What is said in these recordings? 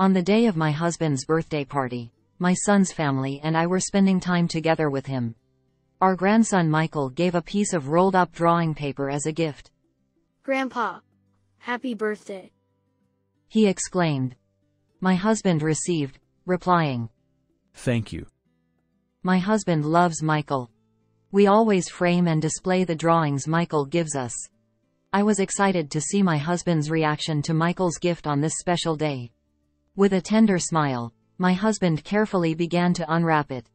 On the day of my husband's birthday party, my son's family and I were spending time together with him. Our grandson Michael gave a piece of rolled up drawing paper as a gift. Grandpa, happy birthday. He exclaimed. My husband received, replying, Thank you. My husband loves Michael. We always frame and display the drawings Michael gives us. I was excited to see my husband's reaction to Michael's gift on this special day. With a tender smile, my husband carefully began to unwrap it.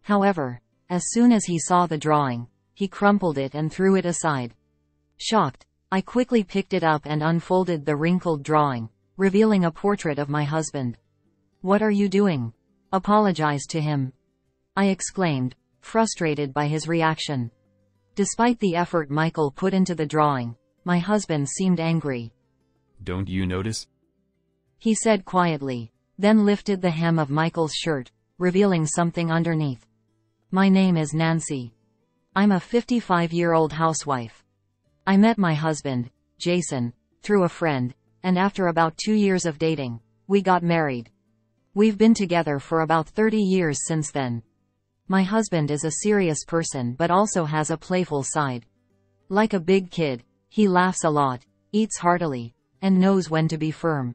However, as soon as he saw the drawing, he crumpled it and threw it aside. Shocked, I quickly picked it up and unfolded the wrinkled drawing, revealing a portrait of my husband. What are you doing? Apologize to him. I exclaimed, frustrated by his reaction. Despite the effort Michael put into the drawing, my husband seemed angry. Don't you notice? He said quietly, then lifted the hem of Michael's shirt, revealing something underneath. My name is Nancy. I'm a 55 year old housewife. I met my husband, Jason, through a friend, and after about two years of dating, we got married. We've been together for about 30 years since then. My husband is a serious person but also has a playful side. Like a big kid, he laughs a lot, eats heartily, and knows when to be firm.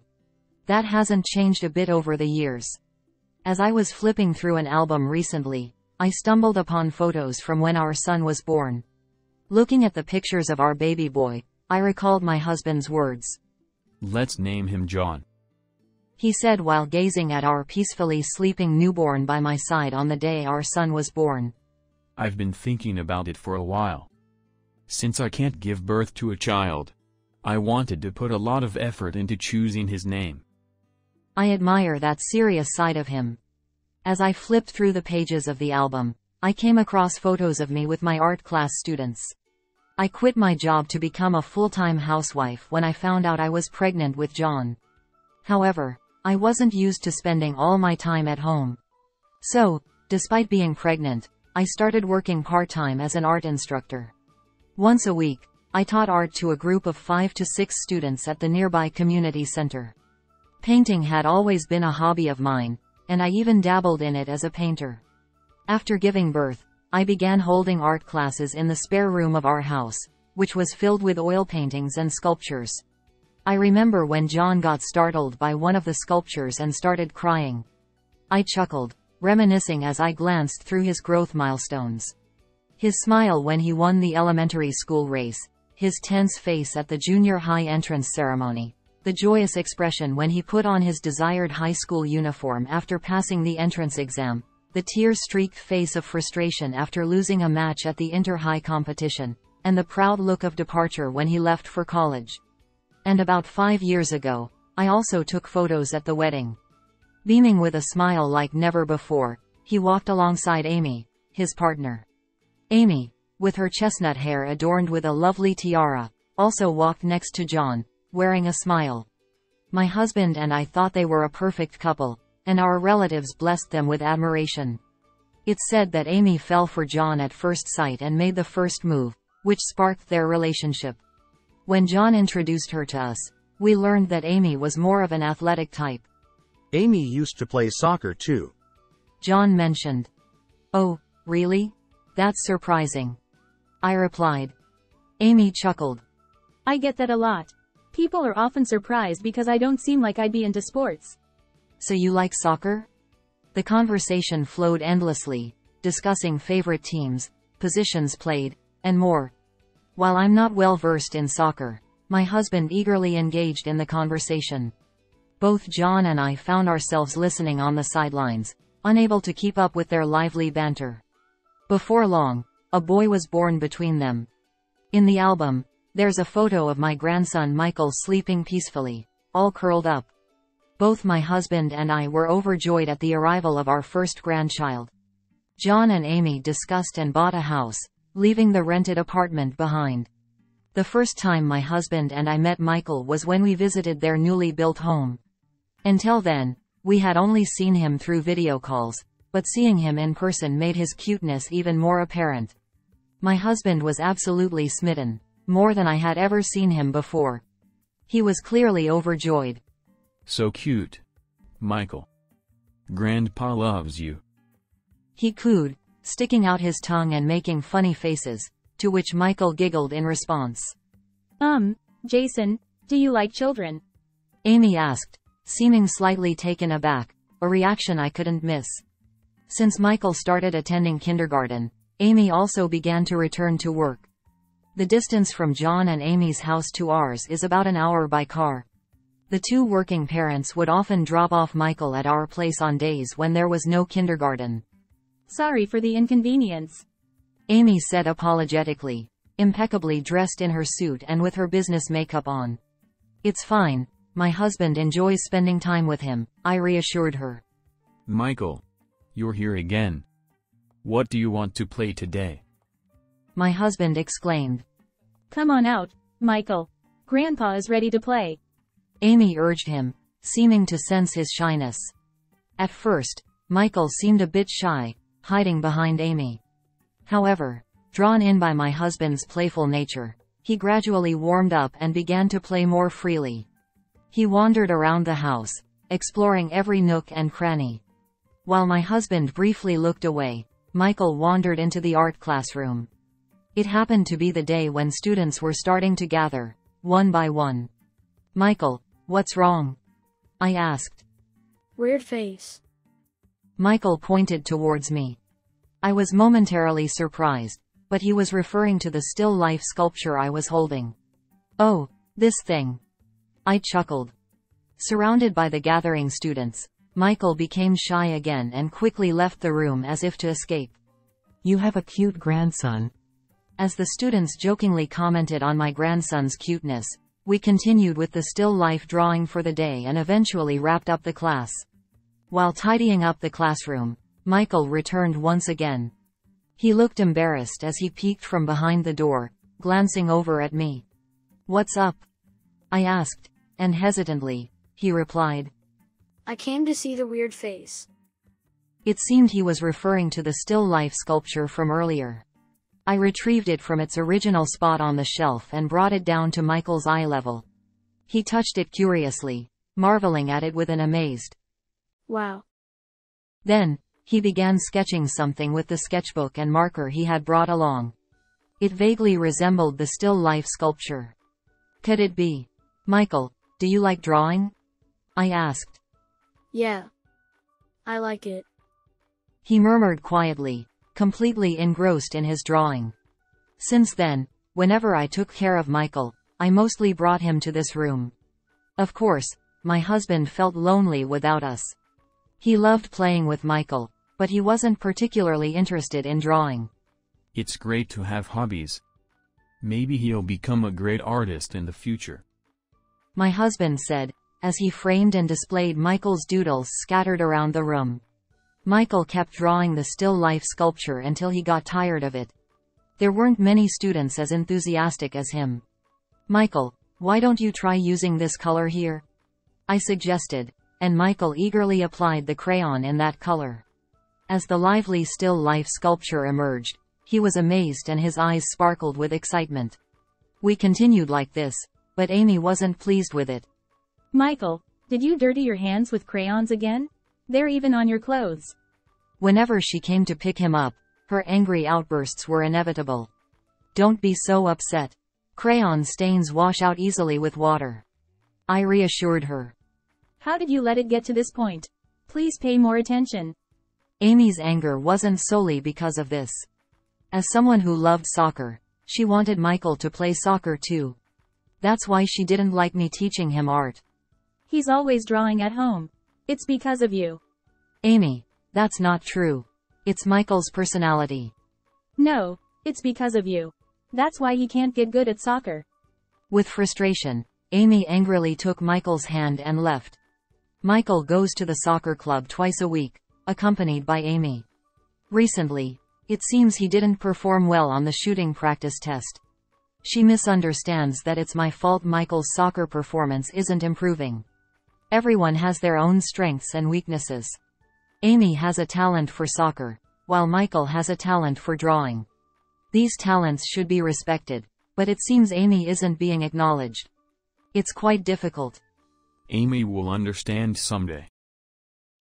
That hasn't changed a bit over the years. As I was flipping through an album recently, I stumbled upon photos from when our son was born. Looking at the pictures of our baby boy, I recalled my husband's words. Let's name him John. He said while gazing at our peacefully sleeping newborn by my side on the day our son was born. I've been thinking about it for a while. Since I can't give birth to a child, I wanted to put a lot of effort into choosing his name. I admire that serious side of him. As I flipped through the pages of the album, I came across photos of me with my art class students. I quit my job to become a full-time housewife when I found out I was pregnant with John. However, I wasn't used to spending all my time at home. So, despite being pregnant, I started working part-time as an art instructor. Once a week, I taught art to a group of five to six students at the nearby community center. Painting had always been a hobby of mine, and I even dabbled in it as a painter. After giving birth, I began holding art classes in the spare room of our house, which was filled with oil paintings and sculptures. I remember when John got startled by one of the sculptures and started crying. I chuckled, reminiscing as I glanced through his growth milestones. His smile when he won the elementary school race, his tense face at the junior high entrance ceremony, the joyous expression when he put on his desired high school uniform after passing the entrance exam, the tear-streaked face of frustration after losing a match at the inter-high competition, and the proud look of departure when he left for college. And about five years ago, I also took photos at the wedding. Beaming with a smile like never before, he walked alongside Amy, his partner. Amy, with her chestnut hair adorned with a lovely tiara, also walked next to John, wearing a smile. My husband and I thought they were a perfect couple, and our relatives blessed them with admiration. It's said that Amy fell for John at first sight and made the first move, which sparked their relationship. When John introduced her to us, we learned that Amy was more of an athletic type. Amy used to play soccer too. John mentioned. Oh, really? That's surprising. I replied. Amy chuckled. I get that a lot. People are often surprised because I don't seem like I'd be into sports. So you like soccer? The conversation flowed endlessly, discussing favorite teams, positions played, and more. While I'm not well versed in soccer, my husband eagerly engaged in the conversation. Both John and I found ourselves listening on the sidelines, unable to keep up with their lively banter. Before long, a boy was born between them. In the album, there's a photo of my grandson Michael sleeping peacefully, all curled up. Both my husband and I were overjoyed at the arrival of our first grandchild. John and Amy discussed and bought a house, leaving the rented apartment behind. The first time my husband and I met Michael was when we visited their newly built home. Until then, we had only seen him through video calls, but seeing him in person made his cuteness even more apparent. My husband was absolutely smitten. More than I had ever seen him before. He was clearly overjoyed. So cute. Michael. Grandpa loves you. He cooed, sticking out his tongue and making funny faces, to which Michael giggled in response. Um, Jason, do you like children? Amy asked, seeming slightly taken aback, a reaction I couldn't miss. Since Michael started attending kindergarten, Amy also began to return to work. The distance from John and Amy's house to ours is about an hour by car. The two working parents would often drop off Michael at our place on days when there was no kindergarten. Sorry for the inconvenience. Amy said apologetically, impeccably dressed in her suit and with her business makeup on. It's fine, my husband enjoys spending time with him, I reassured her. Michael. You're here again. What do you want to play today? My husband exclaimed. Come on out, Michael. Grandpa is ready to play. Amy urged him, seeming to sense his shyness. At first, Michael seemed a bit shy, hiding behind Amy. However, drawn in by my husband's playful nature, he gradually warmed up and began to play more freely. He wandered around the house, exploring every nook and cranny. While my husband briefly looked away, Michael wandered into the art classroom. It happened to be the day when students were starting to gather, one by one. Michael, what's wrong? I asked. Weird face. Michael pointed towards me. I was momentarily surprised, but he was referring to the still life sculpture I was holding. Oh, this thing. I chuckled. Surrounded by the gathering students, Michael became shy again and quickly left the room as if to escape. You have a cute grandson. As the students jokingly commented on my grandson's cuteness, we continued with the still life drawing for the day and eventually wrapped up the class. While tidying up the classroom, Michael returned once again. He looked embarrassed as he peeked from behind the door, glancing over at me. What's up? I asked, and hesitantly, he replied. I came to see the weird face. It seemed he was referring to the still life sculpture from earlier. I retrieved it from its original spot on the shelf and brought it down to Michael's eye level. He touched it curiously, marveling at it with an amazed. Wow. Then, he began sketching something with the sketchbook and marker he had brought along. It vaguely resembled the still life sculpture. Could it be? Michael, do you like drawing? I asked. Yeah. I like it. He murmured quietly, completely engrossed in his drawing. Since then, whenever I took care of Michael, I mostly brought him to this room. Of course, my husband felt lonely without us. He loved playing with Michael, but he wasn't particularly interested in drawing. It's great to have hobbies. Maybe he'll become a great artist in the future. My husband said, as he framed and displayed Michael's doodles scattered around the room. Michael kept drawing the still life sculpture until he got tired of it. There weren't many students as enthusiastic as him. Michael, why don't you try using this color here? I suggested, and Michael eagerly applied the crayon in that color. As the lively still life sculpture emerged, he was amazed and his eyes sparkled with excitement. We continued like this, but Amy wasn't pleased with it. Michael, did you dirty your hands with crayons again? They're even on your clothes. Whenever she came to pick him up, her angry outbursts were inevitable. Don't be so upset. Crayon stains wash out easily with water. I reassured her. How did you let it get to this point? Please pay more attention. Amy's anger wasn't solely because of this. As someone who loved soccer, she wanted Michael to play soccer too. That's why she didn't like me teaching him art. He's always drawing at home. It's because of you. Amy, that's not true. It's Michael's personality. No, it's because of you. That's why he can't get good at soccer. With frustration, Amy angrily took Michael's hand and left. Michael goes to the soccer club twice a week, accompanied by Amy. Recently, it seems he didn't perform well on the shooting practice test. She misunderstands that it's my fault Michael's soccer performance isn't improving. Everyone has their own strengths and weaknesses. Amy has a talent for soccer, while Michael has a talent for drawing. These talents should be respected, but it seems Amy isn't being acknowledged. It's quite difficult. Amy will understand someday.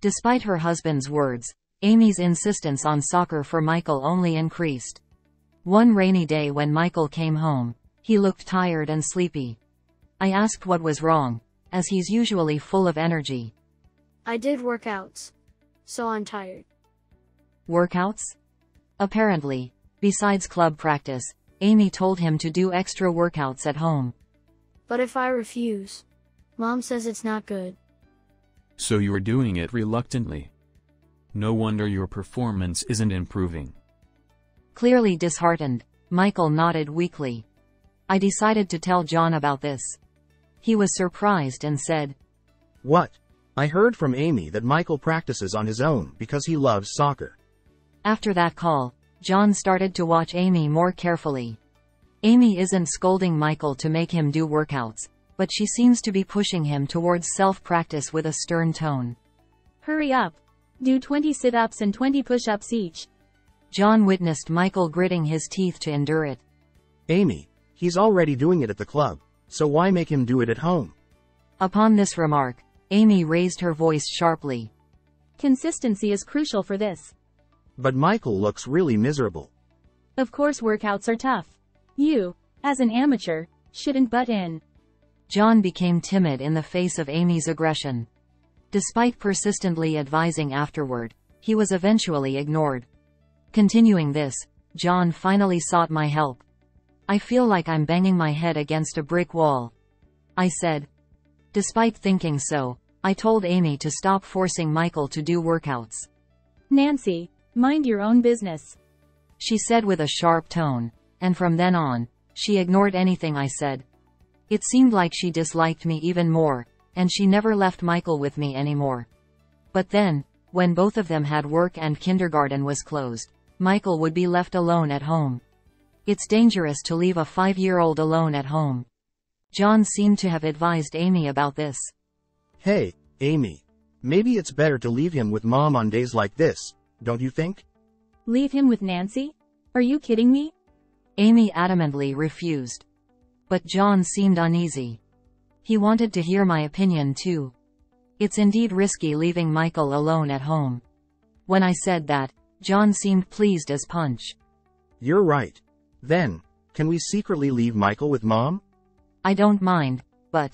Despite her husband's words, Amy's insistence on soccer for Michael only increased. One rainy day when Michael came home, he looked tired and sleepy. I asked what was wrong, as he's usually full of energy. I did workouts. So I'm tired. Workouts? Apparently, besides club practice, Amy told him to do extra workouts at home. But if I refuse, Mom says it's not good. So you're doing it reluctantly. No wonder your performance isn't improving. Clearly disheartened, Michael nodded weakly. I decided to tell John about this. He was surprised and said, What? I heard from Amy that Michael practices on his own because he loves soccer. After that call, John started to watch Amy more carefully. Amy isn't scolding Michael to make him do workouts, but she seems to be pushing him towards self-practice with a stern tone. Hurry up. Do 20 sit-ups and 20 push-ups each. John witnessed Michael gritting his teeth to endure it. Amy, he's already doing it at the club, so why make him do it at home? Upon this remark, Amy raised her voice sharply. Consistency is crucial for this. But Michael looks really miserable. Of course workouts are tough. You, as an amateur, shouldn't butt in. John became timid in the face of Amy's aggression. Despite persistently advising afterward, he was eventually ignored. Continuing this, John finally sought my help. I feel like I'm banging my head against a brick wall. I said. Despite thinking so, I told Amy to stop forcing Michael to do workouts. Nancy, mind your own business. She said with a sharp tone, and from then on, she ignored anything I said. It seemed like she disliked me even more, and she never left Michael with me anymore. But then, when both of them had work and kindergarten was closed, Michael would be left alone at home. It's dangerous to leave a five-year-old alone at home. John seemed to have advised Amy about this. Hey, Amy. Maybe it's better to leave him with mom on days like this, don't you think? Leave him with Nancy? Are you kidding me? Amy adamantly refused. But John seemed uneasy. He wanted to hear my opinion too. It's indeed risky leaving Michael alone at home. When I said that, John seemed pleased as punch. You're right. Then, can we secretly leave Michael with mom? I don't mind, but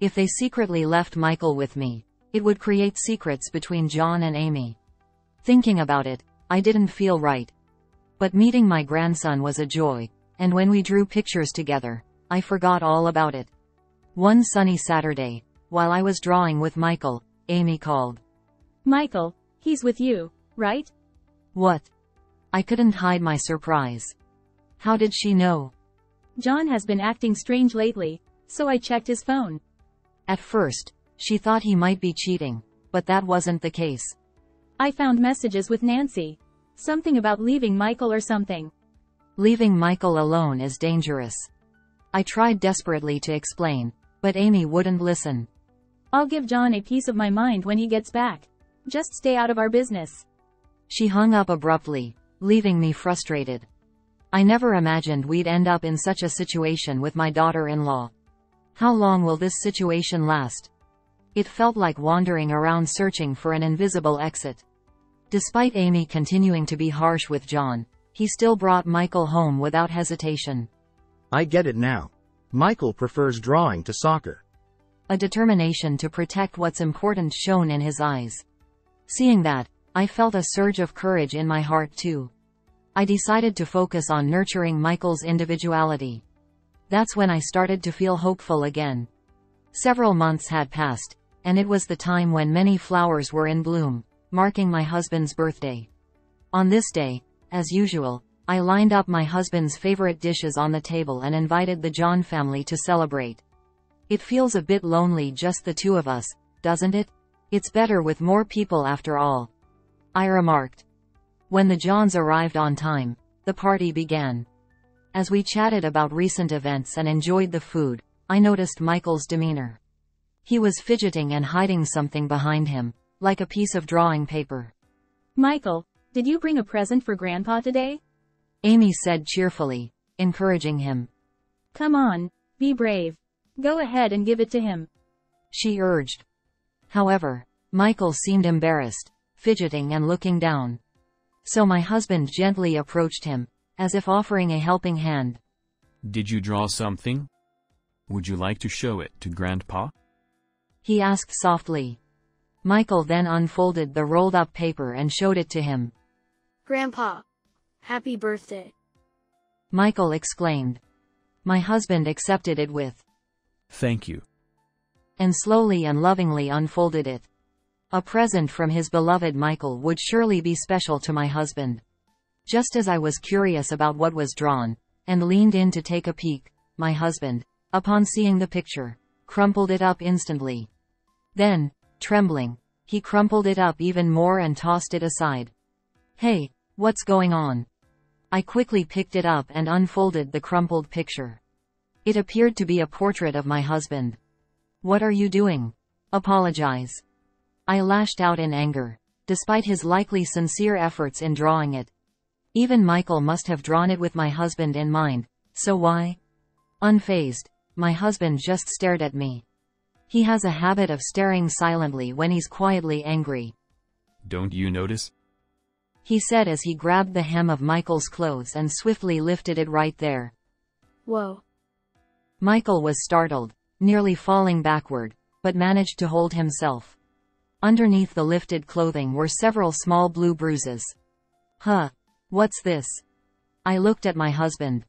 if they secretly left Michael with me, it would create secrets between John and Amy. Thinking about it, I didn't feel right. But meeting my grandson was a joy, and when we drew pictures together, I forgot all about it. One sunny Saturday, while I was drawing with Michael, Amy called. Michael, he's with you, right? What? I couldn't hide my surprise. How did she know? John has been acting strange lately, so I checked his phone. At first, she thought he might be cheating, but that wasn't the case. I found messages with Nancy. Something about leaving Michael or something. Leaving Michael alone is dangerous. I tried desperately to explain, but Amy wouldn't listen. I'll give John a piece of my mind when he gets back. Just stay out of our business. She hung up abruptly, leaving me frustrated. I never imagined we'd end up in such a situation with my daughter-in-law. How long will this situation last? It felt like wandering around searching for an invisible exit. Despite Amy continuing to be harsh with John, he still brought Michael home without hesitation. I get it now. Michael prefers drawing to soccer. A determination to protect what's important shone in his eyes. Seeing that, I felt a surge of courage in my heart too. I decided to focus on nurturing Michael's individuality. That's when I started to feel hopeful again. Several months had passed, and it was the time when many flowers were in bloom, marking my husband's birthday. On this day, as usual, I lined up my husband's favorite dishes on the table and invited the John family to celebrate. It feels a bit lonely just the two of us, doesn't it? It's better with more people after all. I remarked. When the Johns arrived on time, the party began. As we chatted about recent events and enjoyed the food, I noticed Michael's demeanor. He was fidgeting and hiding something behind him, like a piece of drawing paper. Michael, did you bring a present for Grandpa today? Amy said cheerfully, encouraging him. Come on, be brave. Go ahead and give it to him. She urged. However, Michael seemed embarrassed, fidgeting and looking down. So my husband gently approached him, as if offering a helping hand. Did you draw something? Would you like to show it to Grandpa? He asked softly. Michael then unfolded the rolled up paper and showed it to him. Grandpa. Happy birthday. Michael exclaimed. My husband accepted it with, Thank you. and slowly and lovingly unfolded it. A present from his beloved Michael would surely be special to my husband. Just as I was curious about what was drawn, and leaned in to take a peek, my husband, upon seeing the picture, crumpled it up instantly. Then, trembling, he crumpled it up even more and tossed it aside. Hey, what's going on? I quickly picked it up and unfolded the crumpled picture. It appeared to be a portrait of my husband. What are you doing? Apologize. I lashed out in anger, despite his likely sincere efforts in drawing it. Even Michael must have drawn it with my husband in mind, so why? Unfazed, my husband just stared at me. He has a habit of staring silently when he's quietly angry. Don't you notice? He said as he grabbed the hem of Michael's clothes and swiftly lifted it right there. Whoa. Michael was startled, nearly falling backward, but managed to hold himself. Underneath the lifted clothing were several small blue bruises. Huh. What's this? I looked at my husband.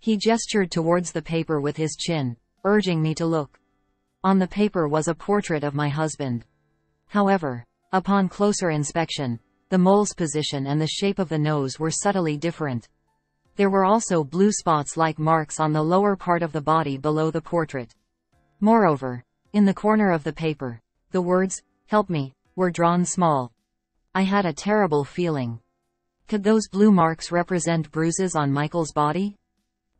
He gestured towards the paper with his chin, urging me to look. On the paper was a portrait of my husband. However, upon closer inspection, the mole's position and the shape of the nose were subtly different. There were also blue spots-like marks on the lower part of the body below the portrait. Moreover, in the corner of the paper, the words, help me, were drawn small. I had a terrible feeling. Could those blue marks represent bruises on Michael's body?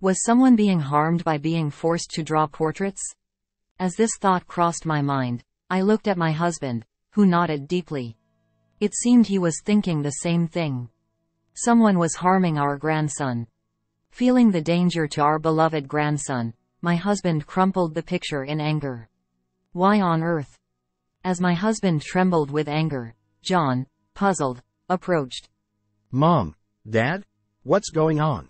Was someone being harmed by being forced to draw portraits? As this thought crossed my mind, I looked at my husband, who nodded deeply. It seemed he was thinking the same thing. Someone was harming our grandson. Feeling the danger to our beloved grandson, my husband crumpled the picture in anger. Why on earth? As my husband trembled with anger, John, puzzled, approached. Mom, Dad, what's going on?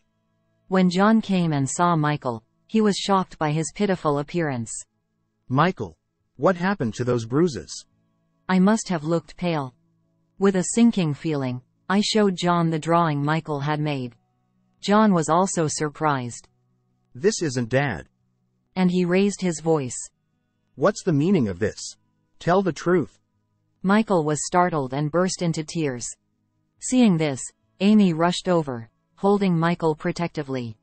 When John came and saw Michael, he was shocked by his pitiful appearance. Michael, what happened to those bruises? I must have looked pale. With a sinking feeling, I showed John the drawing Michael had made. John was also surprised. This isn't Dad. And he raised his voice. What's the meaning of this? Tell the truth. Michael was startled and burst into tears. Seeing this, Amy rushed over, holding Michael protectively.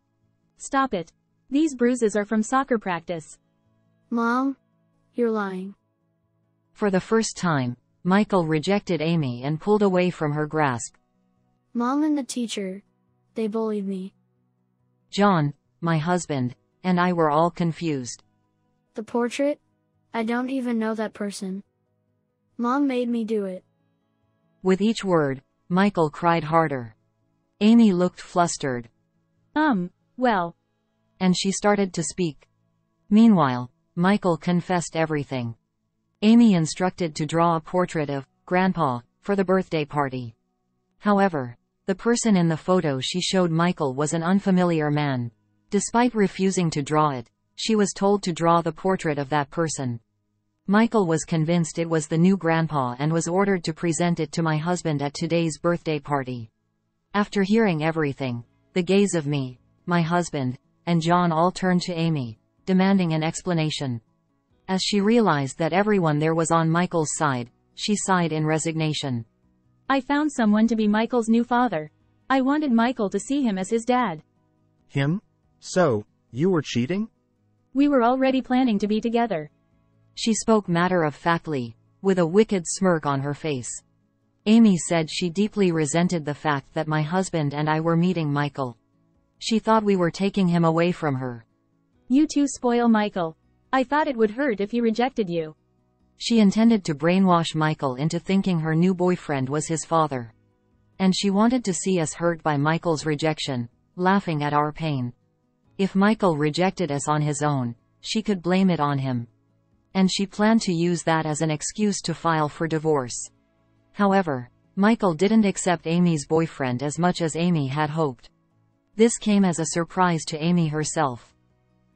Stop it. These bruises are from soccer practice. Mom? You're lying. For the first time, Michael rejected Amy and pulled away from her grasp. Mom and the teacher. They bullied me. John, my husband, and I were all confused. The portrait? I don't even know that person. Mom made me do it. With each word, Michael cried harder. Amy looked flustered, Um, well, and she started to speak. Meanwhile, Michael confessed everything. Amy instructed to draw a portrait of Grandpa for the birthday party. However, the person in the photo she showed Michael was an unfamiliar man. Despite refusing to draw it, she was told to draw the portrait of that person. Michael was convinced it was the new grandpa and was ordered to present it to my husband at today's birthday party. After hearing everything, the gaze of me, my husband, and John all turned to Amy, demanding an explanation. As she realized that everyone there was on Michael's side, she sighed in resignation. I found someone to be Michael's new father. I wanted Michael to see him as his dad. Him? So, you were cheating? We were already planning to be together. She spoke matter-of-factly, with a wicked smirk on her face. Amy said she deeply resented the fact that my husband and I were meeting Michael. She thought we were taking him away from her. You two spoil Michael. I thought it would hurt if he rejected you. She intended to brainwash Michael into thinking her new boyfriend was his father. And she wanted to see us hurt by Michael's rejection, laughing at our pain. If Michael rejected us on his own, she could blame it on him. And she planned to use that as an excuse to file for divorce. However, Michael didn't accept Amy's boyfriend as much as Amy had hoped. This came as a surprise to Amy herself.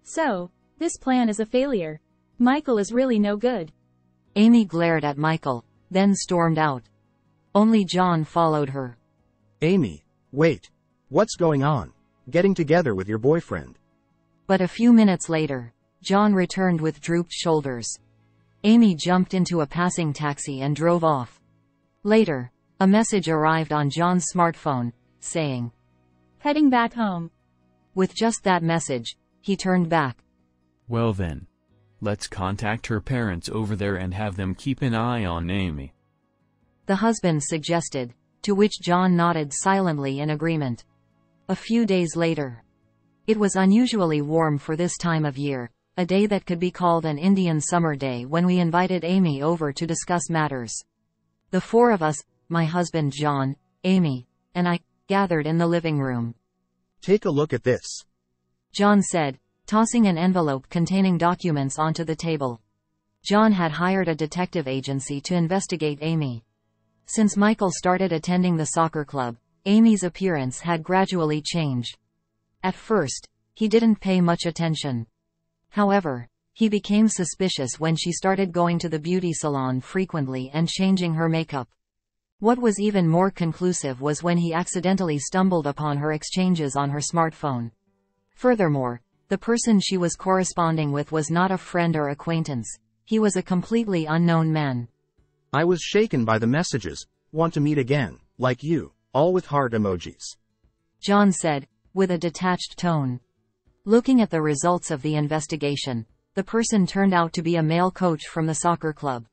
So, this plan is a failure. Michael is really no good. Amy glared at Michael, then stormed out. Only John followed her. Amy, wait. What's going on? Getting together with your boyfriend. But a few minutes later, John returned with drooped shoulders. Amy jumped into a passing taxi and drove off. Later, a message arrived on John's smartphone, saying, Heading back home. With just that message, he turned back. Well then. Let's contact her parents over there and have them keep an eye on Amy. The husband suggested, to which John nodded silently in agreement. A few days later. It was unusually warm for this time of year, a day that could be called an Indian summer day when we invited Amy over to discuss matters. The four of us, my husband John, Amy, and I, gathered in the living room. Take a look at this. John said, tossing an envelope containing documents onto the table. John had hired a detective agency to investigate Amy. Since Michael started attending the soccer club, Amy's appearance had gradually changed. At first, he didn't pay much attention. However, he became suspicious when she started going to the beauty salon frequently and changing her makeup. What was even more conclusive was when he accidentally stumbled upon her exchanges on her smartphone. Furthermore, the person she was corresponding with was not a friend or acquaintance. He was a completely unknown man. I was shaken by the messages. Want to meet again, like you, all with heart emojis. John said, with a detached tone. Looking at the results of the investigation, the person turned out to be a male coach from the soccer club.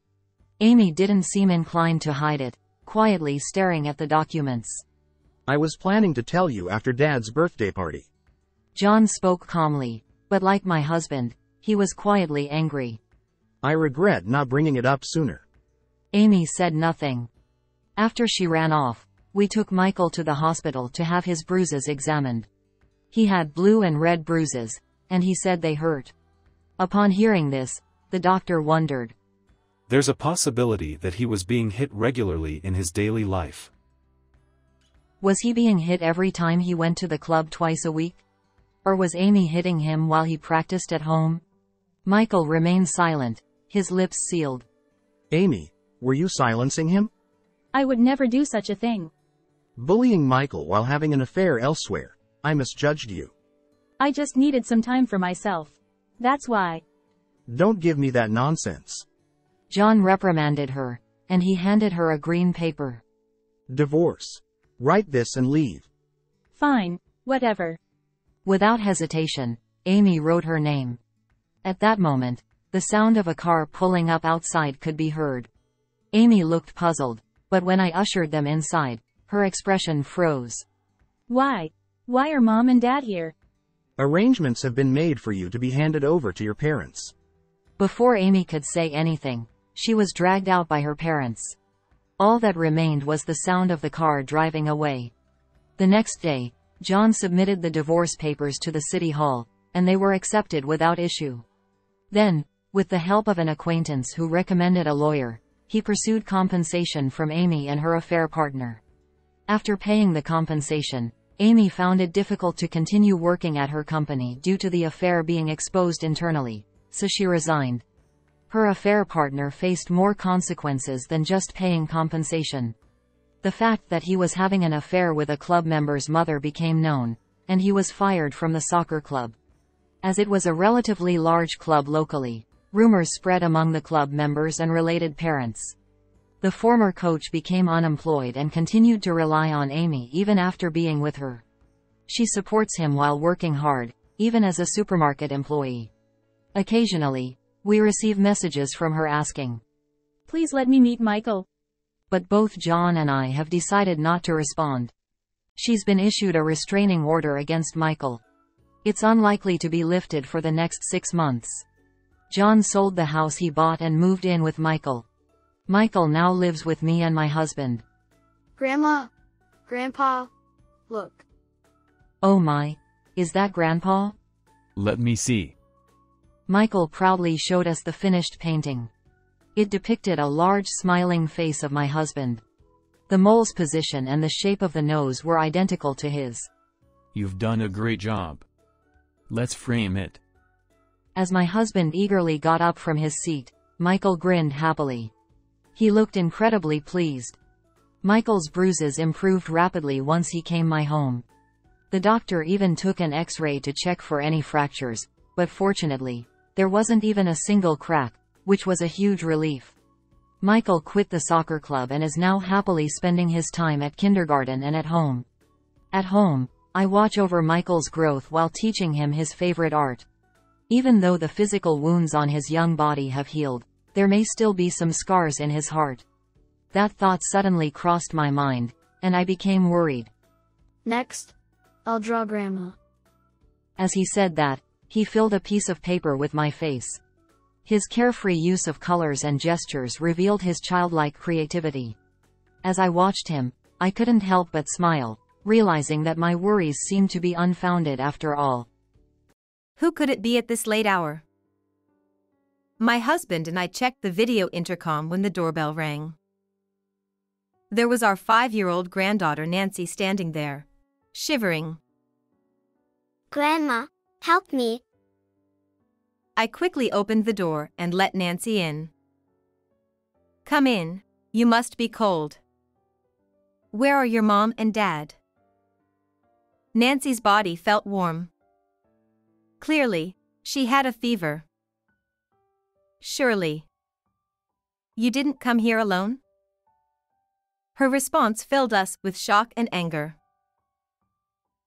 Amy didn't seem inclined to hide it, quietly staring at the documents. I was planning to tell you after Dad's birthday party. John spoke calmly, but like my husband, he was quietly angry. I regret not bringing it up sooner. Amy said nothing. After she ran off, we took Michael to the hospital to have his bruises examined. He had blue and red bruises, and he said they hurt. Upon hearing this, the doctor wondered. There's a possibility that he was being hit regularly in his daily life. Was he being hit every time he went to the club twice a week? Or was Amy hitting him while he practiced at home? Michael remained silent, his lips sealed. Amy, were you silencing him? I would never do such a thing. Bullying Michael while having an affair elsewhere. I misjudged you. I just needed some time for myself. That's why. Don't give me that nonsense. John reprimanded her, and he handed her a green paper. Divorce. Write this and leave. Fine, whatever. Without hesitation, Amy wrote her name. At that moment, the sound of a car pulling up outside could be heard. Amy looked puzzled, but when I ushered them inside, her expression froze. Why? Why are mom and dad here? Arrangements have been made for you to be handed over to your parents. Before Amy could say anything, she was dragged out by her parents. All that remained was the sound of the car driving away. The next day, John submitted the divorce papers to the city hall, and they were accepted without issue. Then, with the help of an acquaintance who recommended a lawyer, he pursued compensation from Amy and her affair partner. After paying the compensation, Amy found it difficult to continue working at her company due to the affair being exposed internally, so she resigned. Her affair partner faced more consequences than just paying compensation. The fact that he was having an affair with a club member's mother became known, and he was fired from the soccer club. As it was a relatively large club locally, rumors spread among the club members and related parents. The former coach became unemployed and continued to rely on Amy even after being with her. She supports him while working hard, even as a supermarket employee. Occasionally, we receive messages from her asking, Please let me meet Michael. but both John and I have decided not to respond. She's been issued a restraining order against Michael. It's unlikely to be lifted for the next six months. John sold the house he bought and moved in with Michael. Michael now lives with me and my husband. Grandma, Grandpa, look. Oh my, is that Grandpa? Let me see. Michael proudly showed us the finished painting. It depicted a large smiling face of my husband. The mole's position and the shape of the nose were identical to his. You've done a great job. Let's frame it. As my husband eagerly got up from his seat, Michael grinned happily. He looked incredibly pleased. Michael's bruises improved rapidly once he came my home. The doctor even took an x-ray to check for any fractures, but fortunately, there wasn't even a single crack, which was a huge relief. Michael quit the soccer club and is now happily spending his time at kindergarten and at home. At home, I watch over Michael's growth while teaching him his favorite art. Even though the physical wounds on his young body have healed, there may still be some scars in his heart. That thought suddenly crossed my mind, and I became worried. Next, I'll draw Grandma. As he said that, he filled a piece of paper with my face. His carefree use of colors and gestures revealed his childlike creativity. As I watched him, I couldn't help but smile, realizing that my worries seemed to be unfounded after all. Who could it be at this late hour? My husband and I checked the video intercom when the doorbell rang. There was our five year old granddaughter Nancy standing there, shivering. Grandma, help me. I quickly opened the door and let Nancy in. Come in, you must be cold. Where are your mom and dad? Nancy's body felt warm. Clearly, she had a fever. Surely. You didn't come here alone? Her response filled us with shock and anger.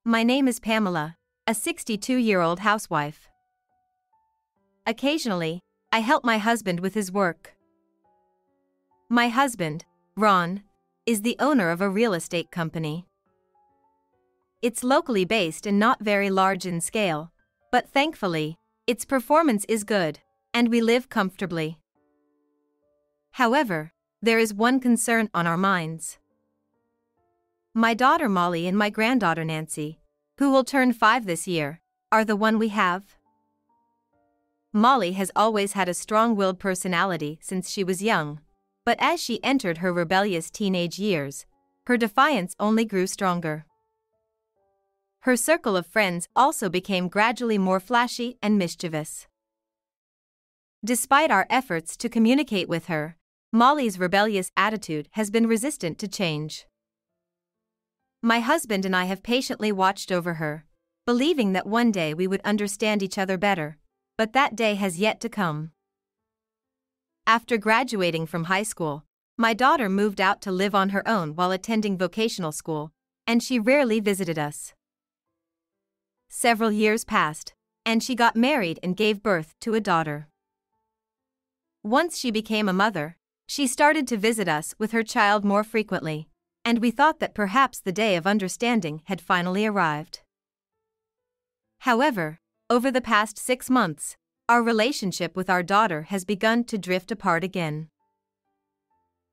My name is Pamela, a 62 year old housewife. Occasionally, I help my husband with his work. My husband, Ron, is the owner of a real estate company. It's locally based and not very large in scale, but thankfully, its performance is good, and we live comfortably. However, there is one concern on our minds. My daughter Molly and my granddaughter Nancy, who will turn five this year, are the one we have. Molly has always had a strong willed personality since she was young, but as she entered her rebellious teenage years, her defiance only grew stronger. Her circle of friends also became gradually more flashy and mischievous. Despite our efforts to communicate with her, Molly's rebellious attitude has been resistant to change. My husband and I have patiently watched over her, believing that one day we would understand each other better, but that day has yet to come. After graduating from high school, my daughter moved out to live on her own while attending vocational school, and she rarely visited us. Several years passed, and she got married and gave birth to a daughter. Once she became a mother, she started to visit us with her child more frequently, and we thought that perhaps the day of understanding had finally arrived. However, over the past six months, our relationship with our daughter has begun to drift apart again.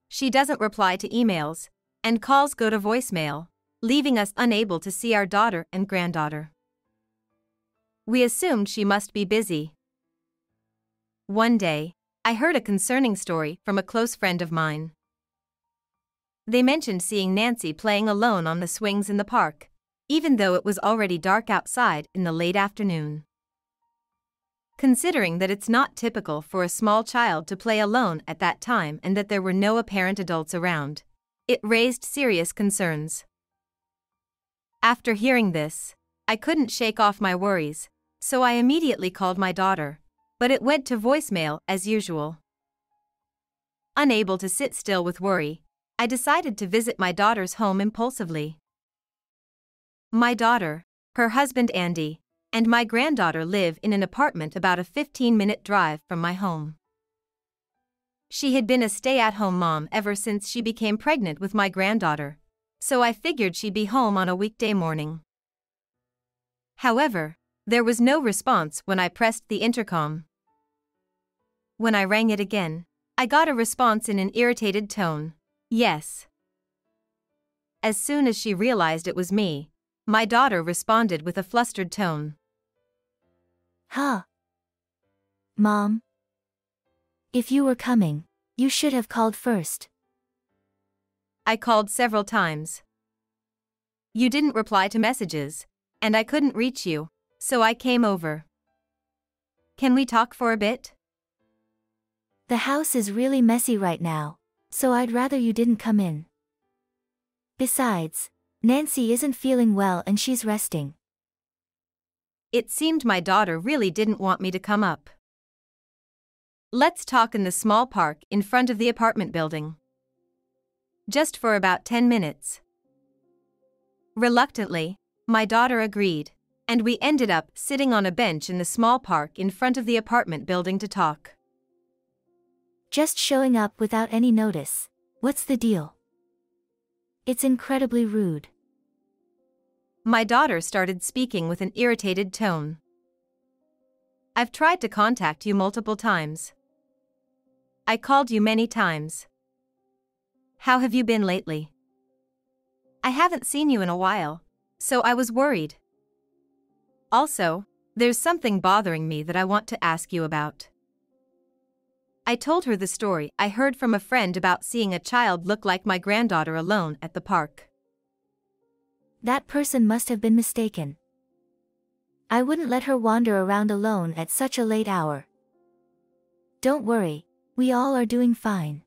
She doesn't reply to emails, and calls go to voicemail, leaving us unable to see our daughter and granddaughter. We assumed she must be busy. One day, I heard a concerning story from a close friend of mine. They mentioned seeing Nancy playing alone on the swings in the park, even though it was already dark outside in the late afternoon. Considering that it's not typical for a small child to play alone at that time and that there were no apparent adults around, it raised serious concerns. After hearing this, I couldn't shake off my worries so I immediately called my daughter, but it went to voicemail as usual. Unable to sit still with worry, I decided to visit my daughter's home impulsively. My daughter, her husband Andy, and my granddaughter live in an apartment about a 15 minute drive from my home. She had been a stay at home mom ever since she became pregnant with my granddaughter, so I figured she'd be home on a weekday morning. However, there was no response when I pressed the intercom. When I rang it again, I got a response in an irritated tone Yes. As soon as she realized it was me, my daughter responded with a flustered tone. Huh. Mom? If you were coming, you should have called first. I called several times. You didn't reply to messages, and I couldn't reach you, so I came over. Can we talk for a bit? The house is really messy right now, so I'd rather you didn't come in. Besides, Nancy isn't feeling well and she's resting. It seemed my daughter really didn't want me to come up. Let's talk in the small park in front of the apartment building. Just for about 10 minutes. Reluctantly, my daughter agreed, and we ended up sitting on a bench in the small park in front of the apartment building to talk. Just showing up without any notice. What's the deal? It's incredibly rude. My daughter started speaking with an irritated tone. I've tried to contact you multiple times. I called you many times. How have you been lately? I haven't seen you in a while, so I was worried. Also, there's something bothering me that I want to ask you about. I told her the story I heard from a friend about seeing a child look like my granddaughter alone at the park. That person must have been mistaken. I wouldn't let her wander around alone at such a late hour. Don't worry, we all are doing fine.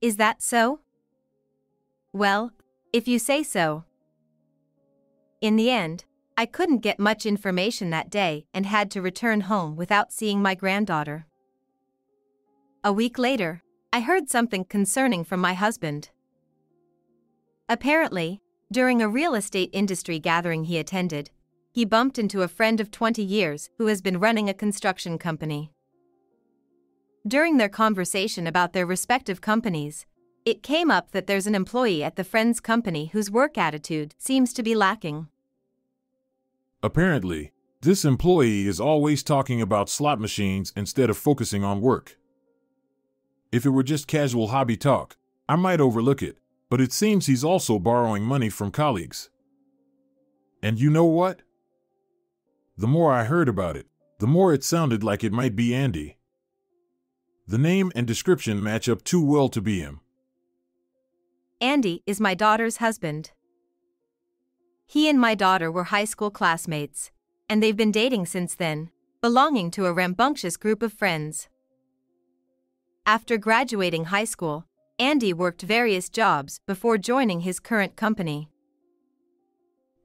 Is that so? Well, if you say so. In the end, I couldn't get much information that day and had to return home without seeing my granddaughter. A week later, I heard something concerning from my husband. Apparently, during a real estate industry gathering he attended, he bumped into a friend of 20 years who has been running a construction company. During their conversation about their respective companies, it came up that there's an employee at the friend's company whose work attitude seems to be lacking. Apparently, this employee is always talking about slot machines instead of focusing on work. If it were just casual hobby talk, I might overlook it, but it seems he's also borrowing money from colleagues. And you know what? The more I heard about it, the more it sounded like it might be Andy. The name and description match up too well to be him. Andy is my daughter's husband. He and my daughter were high school classmates, and they've been dating since then, belonging to a rambunctious group of friends. After graduating high school, Andy worked various jobs before joining his current company.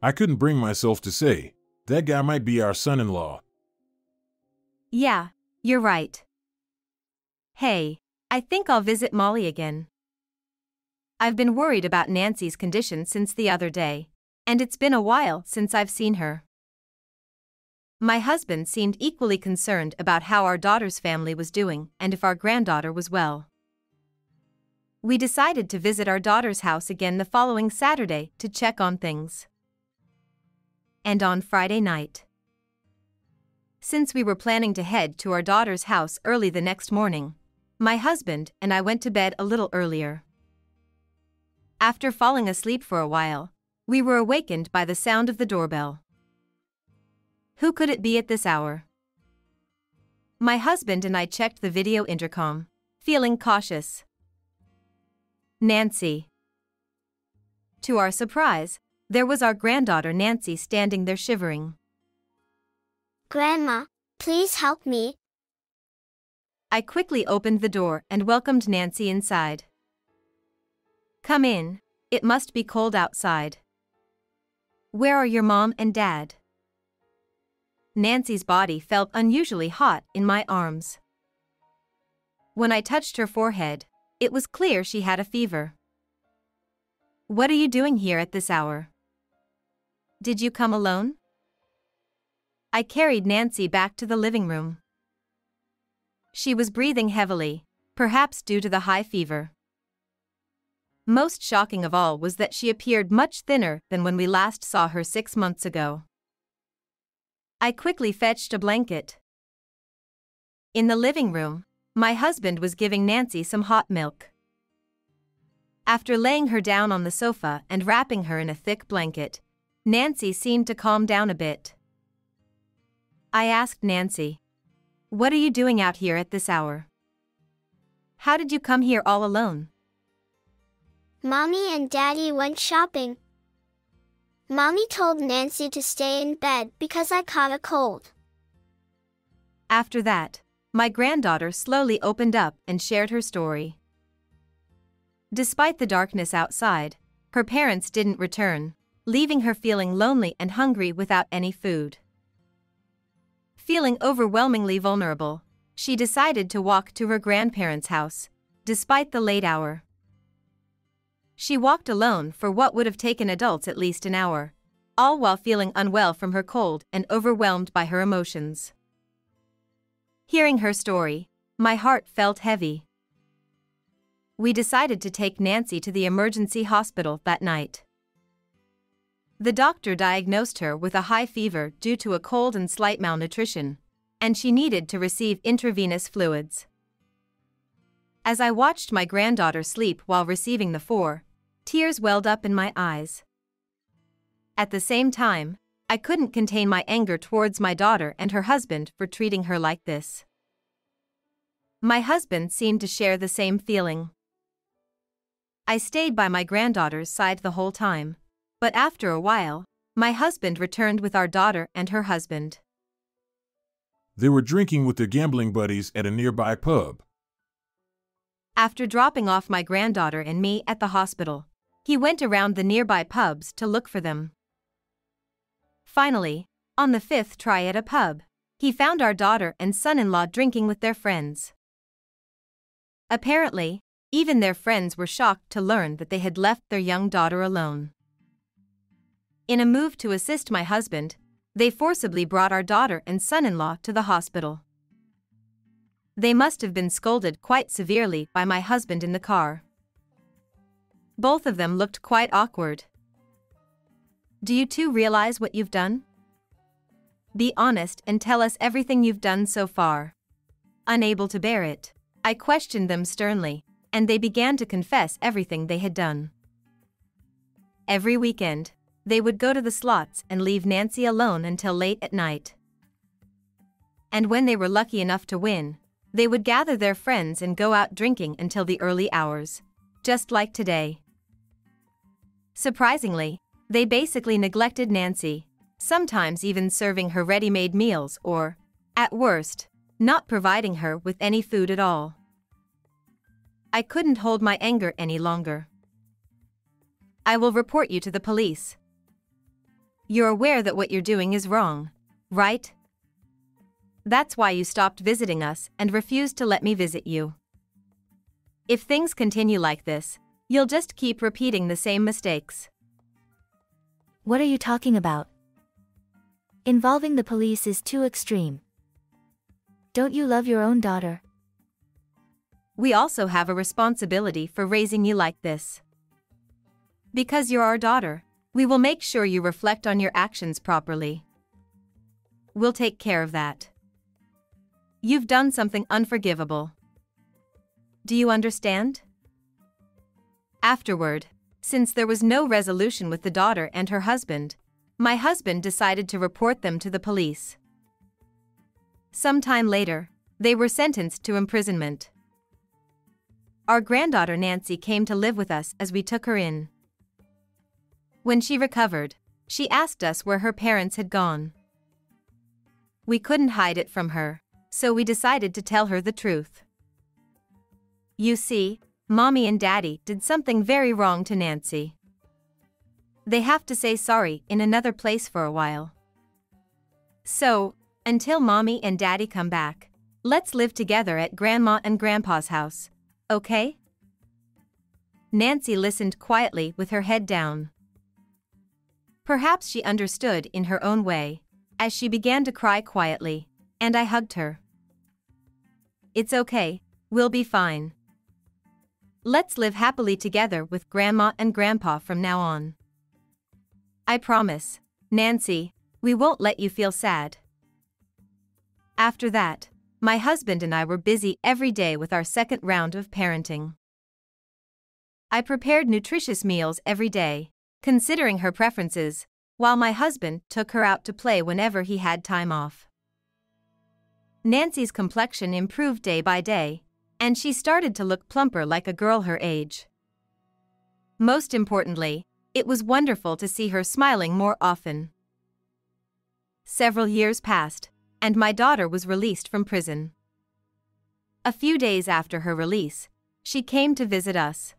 I couldn't bring myself to say, that guy might be our son in law. Yeah, you're right. Hey, I think I'll visit Molly again. I've been worried about Nancy's condition since the other day, and it's been a while since I've seen her. My husband seemed equally concerned about how our daughter's family was doing and if our granddaughter was well. We decided to visit our daughter's house again the following Saturday to check on things. And on Friday night. Since we were planning to head to our daughter's house early the next morning, my husband and I went to bed a little earlier. After falling asleep for a while, we were awakened by the sound of the doorbell. Who could it be at this hour? My husband and I checked the video intercom, feeling cautious. Nancy. To our surprise, there was our granddaughter Nancy standing there shivering. Grandma, please help me. I quickly opened the door and welcomed Nancy inside. Come in, it must be cold outside. Where are your mom and dad? Nancy's body felt unusually hot in my arms. When I touched her forehead, it was clear she had a fever. What are you doing here at this hour? Did you come alone? I carried Nancy back to the living room. She was breathing heavily, perhaps due to the high fever. Most shocking of all was that she appeared much thinner than when we last saw her six months ago. I quickly fetched a blanket. In the living room, my husband was giving Nancy some hot milk. After laying her down on the sofa and wrapping her in a thick blanket, Nancy seemed to calm down a bit. I asked Nancy, What are you doing out here at this hour? How did you come here all alone? Mommy and Daddy went shopping. Mommy told Nancy to stay in bed because I caught a cold. After that, my granddaughter slowly opened up and shared her story. Despite the darkness outside, her parents didn't return, leaving her feeling lonely and hungry without any food. Feeling overwhelmingly vulnerable, she decided to walk to her grandparents' house, despite the late hour. She walked alone for what would have taken adults at least an hour, all while feeling unwell from her cold and overwhelmed by her emotions. Hearing her story, my heart felt heavy. We decided to take Nancy to the emergency hospital that night. The doctor diagnosed her with a high fever due to a cold and slight malnutrition, and she needed to receive intravenous fluids. As I watched my granddaughter sleep while receiving the four, tears welled up in my eyes. At the same time, I couldn't contain my anger towards my daughter and her husband for treating her like this. My husband seemed to share the same feeling. I stayed by my granddaughter's side the whole time, but after a while, my husband returned with our daughter and her husband. They were drinking with their gambling buddies at a nearby pub. After dropping off my granddaughter and me at the hospital, he went around the nearby pubs to look for them. Finally, on the fifth try at a pub, he found our daughter and son in law drinking with their friends. Apparently, even their friends were shocked to learn that they had left their young daughter alone. In a move to assist my husband, they forcibly brought our daughter and son in law to the hospital. They must have been scolded quite severely by my husband in the car. Both of them looked quite awkward. Do you two realize what you've done? Be honest and tell us everything you've done so far. Unable to bear it, I questioned them sternly, and they began to confess everything they had done. Every weekend, they would go to the slots and leave Nancy alone until late at night. And when they were lucky enough to win, they would gather their friends and go out drinking until the early hours, just like today. Surprisingly, they basically neglected Nancy, sometimes even serving her ready made meals or, at worst, not providing her with any food at all. I couldn't hold my anger any longer. I will report you to the police. You're aware that what you're doing is wrong, right? That's why you stopped visiting us and refused to let me visit you. If things continue like this, you'll just keep repeating the same mistakes. What are you talking about? Involving the police is too extreme. Don't you love your own daughter? We also have a responsibility for raising you like this. Because you're our daughter, we will make sure you reflect on your actions properly. We'll take care of that. You've done something unforgivable. Do you understand? Afterward, since there was no resolution with the daughter and her husband, my husband decided to report them to the police. Some time later, they were sentenced to imprisonment. Our granddaughter Nancy came to live with us as we took her in. When she recovered, she asked us where her parents had gone. We couldn't hide it from her, so we decided to tell her the truth. You see, Mommy and Daddy did something very wrong to Nancy. They have to say sorry in another place for a while. So, until Mommy and Daddy come back, let's live together at Grandma and Grandpa's house, okay? Nancy listened quietly with her head down. Perhaps she understood in her own way, as she began to cry quietly, and I hugged her. It's okay, we'll be fine. Let's live happily together with Grandma and Grandpa from now on. I promise, Nancy, we won't let you feel sad. After that, my husband and I were busy every day with our second round of parenting. I prepared nutritious meals every day, considering her preferences, while my husband took her out to play whenever he had time off. Nancy's complexion improved day by day, and she started to look plumper like a girl her age. Most importantly, it was wonderful to see her smiling more often. Several years passed, and my daughter was released from prison. A few days after her release, she came to visit us.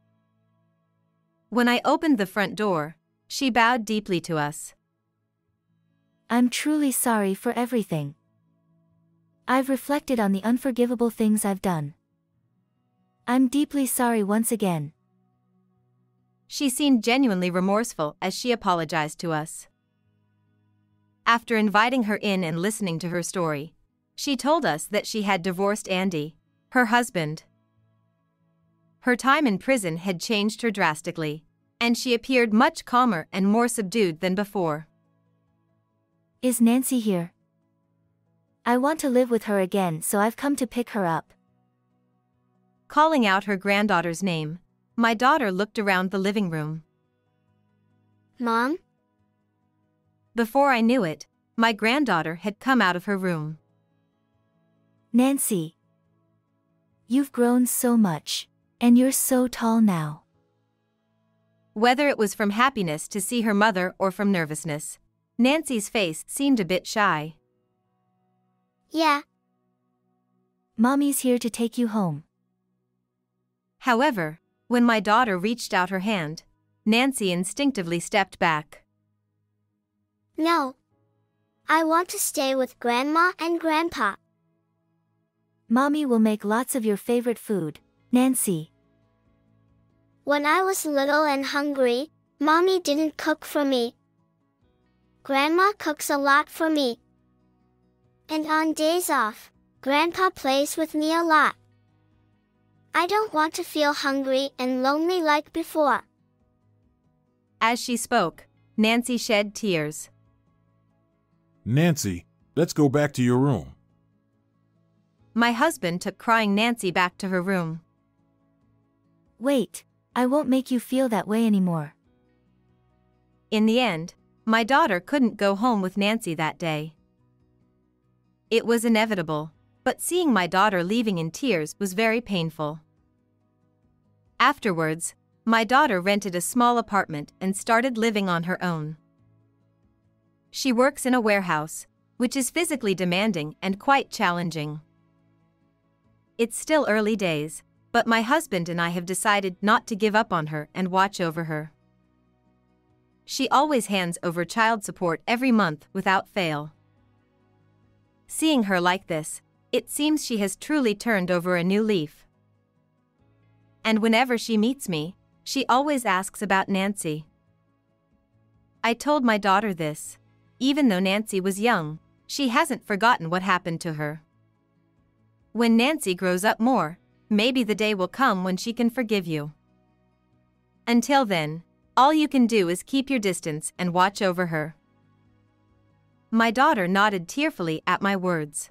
When I opened the front door, she bowed deeply to us. I'm truly sorry for everything. I've reflected on the unforgivable things I've done. I'm deeply sorry once again. She seemed genuinely remorseful as she apologized to us. After inviting her in and listening to her story, she told us that she had divorced Andy, her husband. Her time in prison had changed her drastically, and she appeared much calmer and more subdued than before. Is Nancy here? I want to live with her again, so I've come to pick her up. Calling out her granddaughter's name, my daughter looked around the living room. Mom? Before I knew it, my granddaughter had come out of her room. Nancy. You've grown so much. And you're so tall now. Whether it was from happiness to see her mother or from nervousness, Nancy's face seemed a bit shy. Yeah. Mommy's here to take you home. However, when my daughter reached out her hand, Nancy instinctively stepped back. No. I want to stay with Grandma and Grandpa. Mommy will make lots of your favorite food, Nancy. When I was little and hungry, Mommy didn't cook for me. Grandma cooks a lot for me. And on days off, Grandpa plays with me a lot. I don't want to feel hungry and lonely like before. As she spoke, Nancy shed tears. Nancy, let's go back to your room. My husband took crying Nancy back to her room. Wait, I won't make you feel that way anymore. In the end, my daughter couldn't go home with Nancy that day. It was inevitable, but seeing my daughter leaving in tears was very painful. Afterwards, my daughter rented a small apartment and started living on her own. She works in a warehouse, which is physically demanding and quite challenging. It's still early days, but my husband and I have decided not to give up on her and watch over her. She always hands over child support every month without fail. Seeing her like this, it seems she has truly turned over a new leaf. And whenever she meets me, she always asks about Nancy. I told my daughter this. Even though Nancy was young, she hasn't forgotten what happened to her. When Nancy grows up more, maybe the day will come when she can forgive you. Until then, all you can do is keep your distance and watch over her. My daughter nodded tearfully at my words.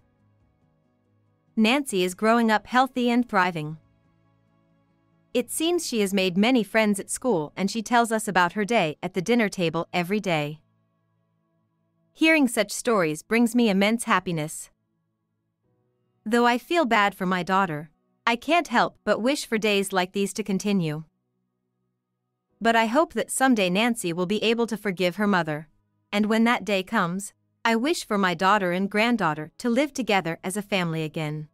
Nancy is growing up healthy and thriving. It seems she has made many friends at school and she tells us about her day at the dinner table every day. Hearing such stories brings me immense happiness. Though I feel bad for my daughter, I can't help but wish for days like these to continue. But I hope that someday Nancy will be able to forgive her mother. And when that day comes, I wish for my daughter and granddaughter to live together as a family again.